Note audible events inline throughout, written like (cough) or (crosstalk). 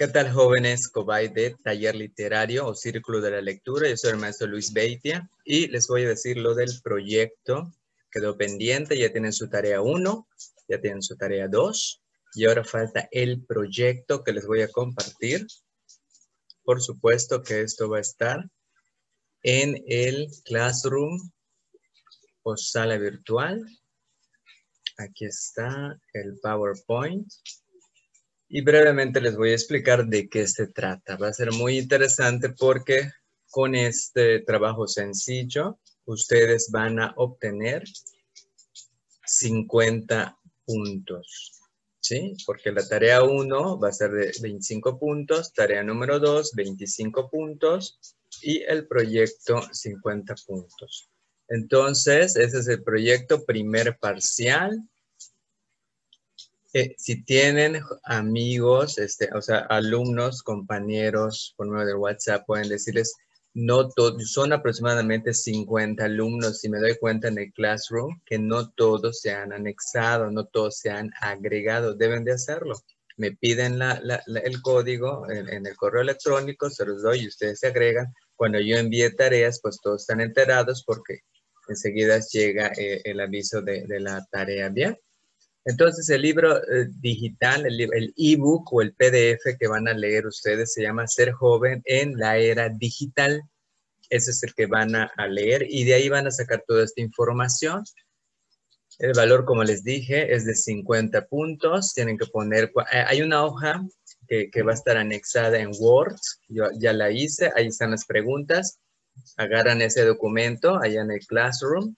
¿Qué tal jóvenes Cobay de Taller Literario o Círculo de la Lectura? Yo soy el maestro Luis Beitia y les voy a decir lo del proyecto. Quedó pendiente, ya tienen su tarea 1, ya tienen su tarea 2 y ahora falta el proyecto que les voy a compartir. Por supuesto que esto va a estar en el Classroom o sala virtual. Aquí está el PowerPoint. Y brevemente les voy a explicar de qué se trata. Va a ser muy interesante porque con este trabajo sencillo, ustedes van a obtener 50 puntos. ¿Sí? Porque la tarea 1 va a ser de 25 puntos, tarea número 2, 25 puntos y el proyecto 50 puntos. Entonces, ese es el proyecto primer parcial eh, si tienen amigos, este, o sea, alumnos, compañeros por medio del WhatsApp, pueden decirles, no todos, son aproximadamente 50 alumnos, si me doy cuenta en el Classroom, que no todos se han anexado, no todos se han agregado, deben de hacerlo. Me piden el código en, el correo electrónico, se los doy y ustedes se agregan. Cuando yo envíe tareas, pues todos están enterados porque enseguida llega eh, el aviso de, de la tarea, ¿bien? Entonces, el libro eh, digital, el ebook o el PDF que van a leer ustedes se llama Ser joven en la era digital. Ese es el que van a, leer y de ahí van a sacar toda esta información. El valor, como les dije, es de 50 puntos. Tienen que poner, eh, hay una hoja que, que va a estar anexada en Word. Yo ya la hice, ahí están las preguntas. Agarran ese documento allá en el Classroom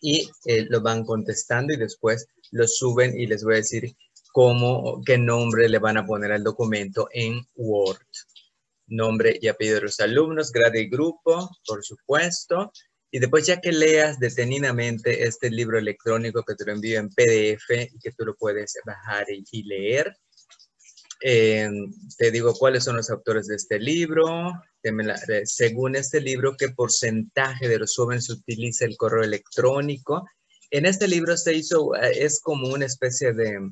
y eh, lo van contestando y después lo suben y les voy a decir cómo, qué nombre le van a poner al documento en Word. Nombre y apellido de los alumnos, grado y grupo, por supuesto. Y después ya que leas detenidamente este libro electrónico que te lo envío en PDF y que tú lo puedes bajar y, leer, eh, te digo cuáles son los autores de este libro, según este libro, qué porcentaje de los jóvenes utiliza el correo electrónico. En este libro se hizo, eh, es como una especie de,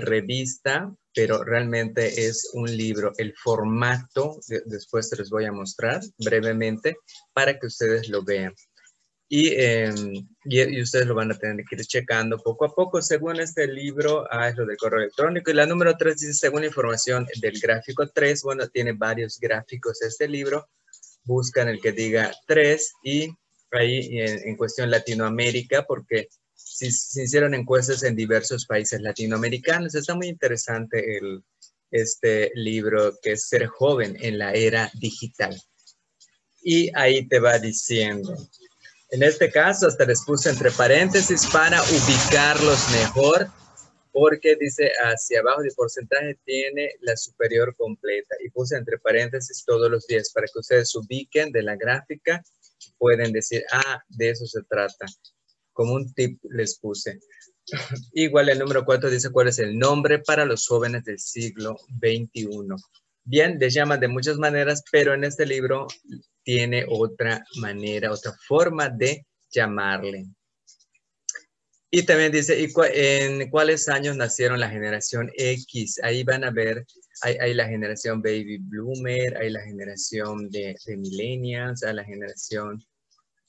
revista, pero realmente es un libro. El formato, después te los voy a mostrar brevemente para que ustedes lo vean. Em, y, y, ustedes lo van a tener que ir checando poco a poco. Según este libro, ah, es lo del correo electrónico. Y la número 3 dice, según información del gráfico 3, bueno, tiene varios gráficos este libro. Buscan el que diga 3 y ahí en, en cuestión Latinoamérica, porque si, se hicieron encuestas en diversos países latinoamericanos. Está muy interesante el, este libro que es Ser joven en la era digital. Y ahí te va diciendo, en este caso, hasta les puse entre paréntesis para ubicarlos mejor, porque dice hacia abajo de porcentaje tiene la superior completa. Y puse entre paréntesis todos los días para que ustedes ubiquen de la gráfica. Pueden decir, ah, de eso se trata. Como un tip les puse. (laughs) Igual el número 4 dice cuál es el nombre para los jóvenes del siglo XXI. Bien, les llaman de muchas maneras, pero en este libro tiene otra manera, otra forma de llamarle. Y también dice, ¿y ¿en cuáles años nacieron la generación X? Ahí van a ver, hay, la generación Baby Bloomer, hay la generación de, de Millennials, hay la generación,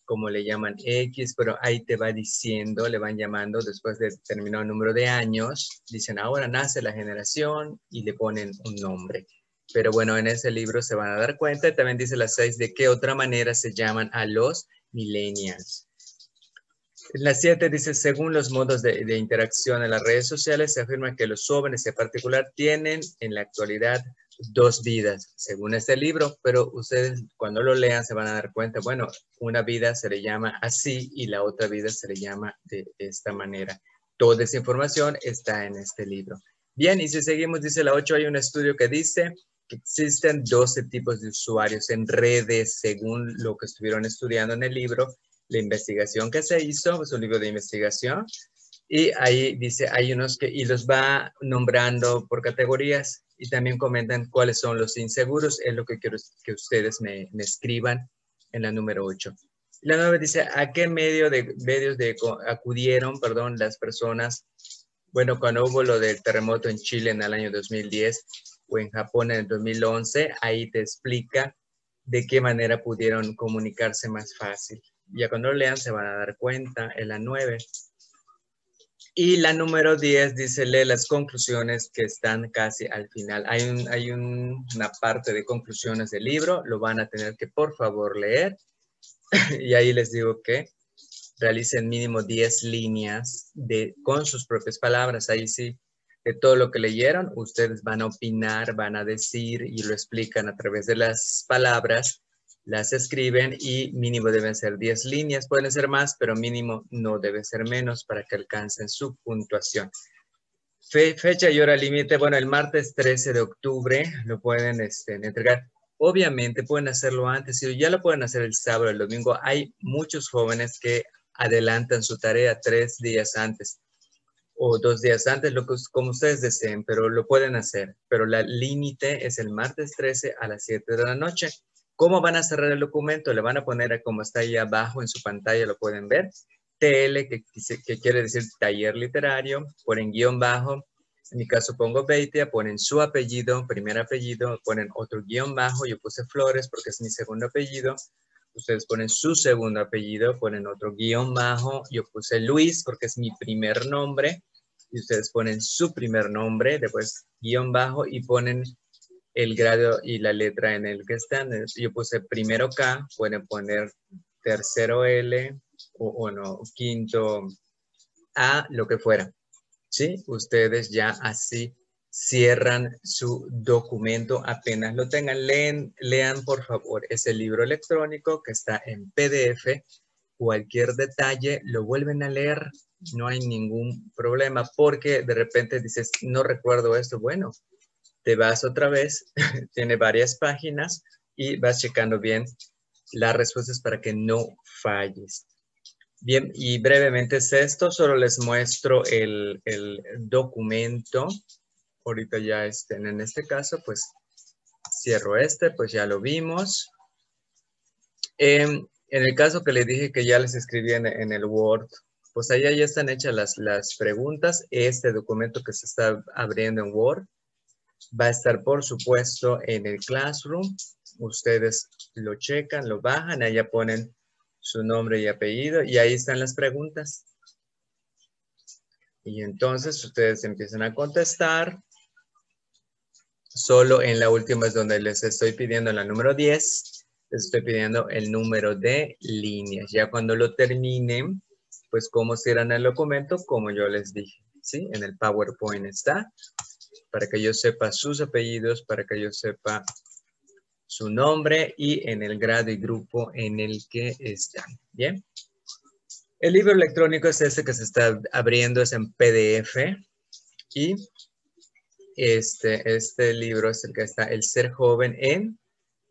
como le llaman X, pero ahí te va diciendo, le van llamando después de determinado número de años, dicen, ahora nace la generación y le ponen un nombre. Pero bueno, en ese libro se van a dar cuenta. También dice las seis de qué otra manera se llaman a los millennials. La siete dice, según los modos de, de, interacción en las redes sociales, se afirma que los jóvenes en particular tienen en la actualidad dos vidas, según este libro, pero ustedes cuando lo lean se van a dar cuenta, bueno, una vida se le llama así y la otra vida se le llama de esta manera. Toda esa información está en este libro. Bien, y si seguimos, dice la 8, hay un estudio que dice existen 12 tipos de usuarios en redes, según lo que estuvieron estudiando en el libro. La investigación que se hizo, es un libro de investigación, y ahí dice, hay unos que, y los va nombrando por categorías, y también comentan cuáles son los inseguros, es lo que quiero que ustedes me, escriban en la número 8. La 9 dice, ¿a qué medio de, medios de, acudieron perdón, las personas? Bueno, cuando hubo lo del terremoto en Chile en el año 2010, o en Japón en el 2011, ahí te explica de qué manera pudieron comunicarse más fácil. Ya cuando lo lean se van a dar cuenta en la 9. Y la número 10 dice, lee las conclusiones que están casi al final. Hay, un, hay una parte de conclusiones del libro, lo van a tener que por favor leer. (laughs) y ahí les digo que realicen mínimo 10 líneas de, con sus propias palabras. Ahí sí, de todo lo que leyeron, ustedes van a opinar, van a decir y lo explican a través de las palabras, las escriben y mínimo deben ser 10 líneas. Pueden ser más, pero mínimo no debe ser menos para que alcancen su puntuación. fecha y hora límite, bueno, el martes 13 de octubre lo pueden este, entregar. Obviamente pueden hacerlo antes, y ya lo pueden hacer el sábado, el domingo. Hay muchos jóvenes que adelantan su tarea tres días antes o dos días antes, lo que, como ustedes deseen, pero lo pueden hacer. Pero la límite es el martes 13 a las 7 de la noche. ¿Cómo van a cerrar el documento? Le van a poner como está ahí abajo en su pantalla, lo pueden ver. TL, que, que quiere decir taller literario, ponen guion bajo. En mi caso pongo Beitia, ponen su apellido, primer apellido, ponen otro guion bajo. Yo puse Flores porque es mi segundo apellido ustedes ponen su segundo apellido, ponen otro guion bajo, yo puse Luis porque es mi primer nombre, y ustedes ponen su primer nombre, después guion bajo y ponen el grado y la letra en el que están. Yo puse primero K, pueden poner tercero L o, no, quinto A, lo que fuera. ¿Sí? Ustedes ya así cierran su documento apenas lo tengan. Leen, lean por favor ese libro electrónico que está en PDF. Cualquier detalle lo vuelven a leer, no hay ningún problema porque de repente dices, no recuerdo esto. Bueno, te vas otra vez, (laughs) tiene varias páginas y vas checando bien las respuestas para que no falles. Bien, y brevemente es esto, solo les muestro el, el documento ahorita ya estén. En este caso, pues cierro este, pues ya lo vimos. Em, en el caso que les dije que ya les escribí en, el Word, pues allá ya están hechas las, las preguntas. Este documento que se está abriendo en Word va a estar, por supuesto, en el Classroom. Ustedes lo checan, lo bajan, allá ponen su nombre y apellido y ahí están las preguntas. Y entonces ustedes empiezan a contestar Solo en la última es donde les estoy pidiendo la número 10, les estoy pidiendo el número de líneas. Ya cuando lo terminen, pues cómo serán el documento, como yo les dije, ¿sí? En el PowerPoint está, para que yo sepa sus apellidos, para que yo sepa su nombre y en el grado y grupo en el que están, ¿bien? El libro electrónico es ese que se está abriendo, es en PDF y este, este libro es el que está, El ser joven en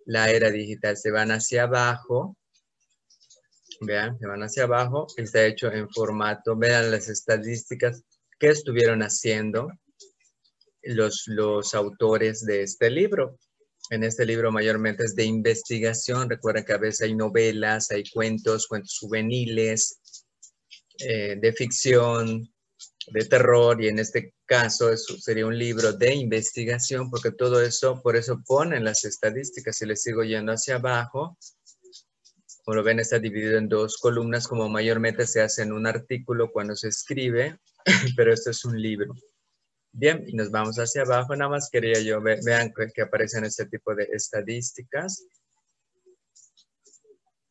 la era digital. Se van hacia abajo. Vean, se van hacia abajo. Está hecho en formato. Vean las estadísticas que estuvieron haciendo los, los autores de este libro. En este libro mayormente es de investigación. Recuerden que a veces hay novelas, hay cuentos, cuentos juveniles, eh, de ficción, de terror y en este caso eso sería un libro de investigación porque todo eso, por eso ponen las estadísticas. Si les sigo yendo hacia abajo, como lo ven está dividido en dos columnas como mayormente se hace en un artículo cuando se escribe, (laughs) pero esto es un libro. Bien, y nos vamos hacia abajo. Nada más quería yo, vean que aparecen este tipo de estadísticas.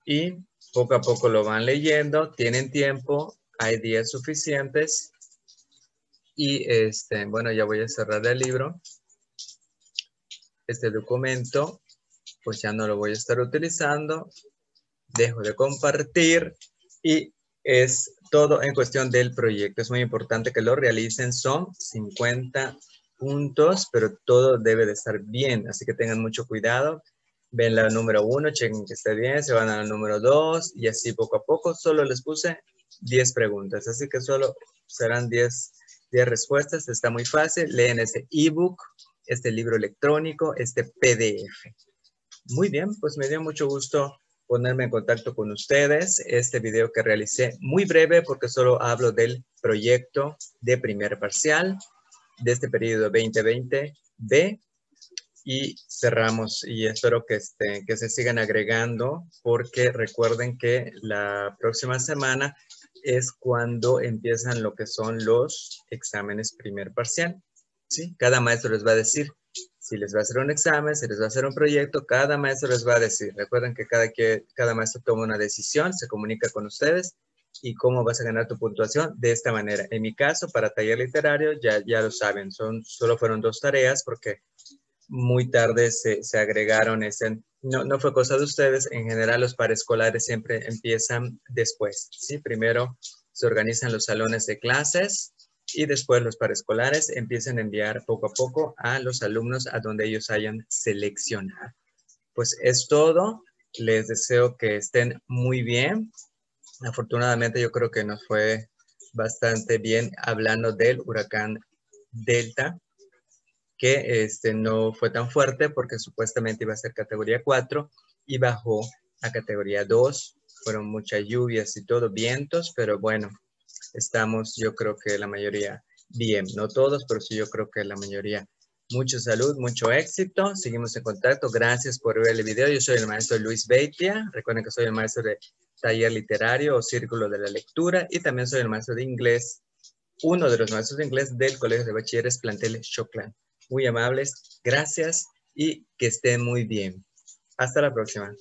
Y poco a poco lo van leyendo, tienen tiempo, hay días suficientes y este, bueno, ya voy a cerrar el libro. Este documento, pues ya no lo voy a estar utilizando. Dejo de compartir y es todo en cuestión del proyecto. Es muy importante que lo realicen. Son 50 puntos, pero todo debe de estar bien. Así que tengan mucho cuidado. Ven la número uno, chequen que esté bien, se van a la número dos y así poco a poco. Solo les puse 10 preguntas, así que solo serán 10 de respuestas. Está muy fácil. Leen este ebook, este libro electrónico, este PDF. Muy bien, pues me dio mucho gusto ponerme en contacto con ustedes. Este video que realicé muy breve porque solo hablo del proyecto de primer parcial de este periodo 2020 b y cerramos y espero que, este, que se sigan agregando porque recuerden que la próxima semana es cuando empiezan lo que son los exámenes primer parcial. ¿sí? Cada maestro les va a decir si les va a hacer un examen, si les va a hacer un proyecto, cada maestro les va a decir. Recuerden que cada, que, cada maestro toma una decisión, se comunica con ustedes y cómo vas a ganar tu puntuación de esta manera. En mi caso, para taller literario, ya, ya lo saben, son, solo fueron dos tareas porque muy tarde se, se agregaron ese, no, no fue cosa de ustedes, en general los paraescolares siempre empiezan después, ¿sí? Primero se organizan los salones de clases y después los paraescolares empiezan a enviar poco a poco a los alumnos a donde ellos hayan seleccionado. Pues es todo, les deseo que estén muy bien. Afortunadamente yo creo que nos fue bastante bien hablando del huracán Delta que este, no fue tan fuerte porque supuestamente iba a ser categoría 4 y bajó a categoría 2. Fueron muchas lluvias y todo, vientos, pero bueno, estamos yo creo que la mayoría bien, no todos, pero sí yo creo que la mayoría. Mucha salud, mucho éxito, seguimos en contacto, gracias por ver el video. Yo soy el maestro Luis Beitia, recuerden que soy el maestro de taller literario o círculo de la lectura y también soy el maestro de inglés, uno de los maestros de inglés del Colegio de Bachilleres Plantel Choclan muy amables. Gracias y que estén muy bien. Hasta la próxima.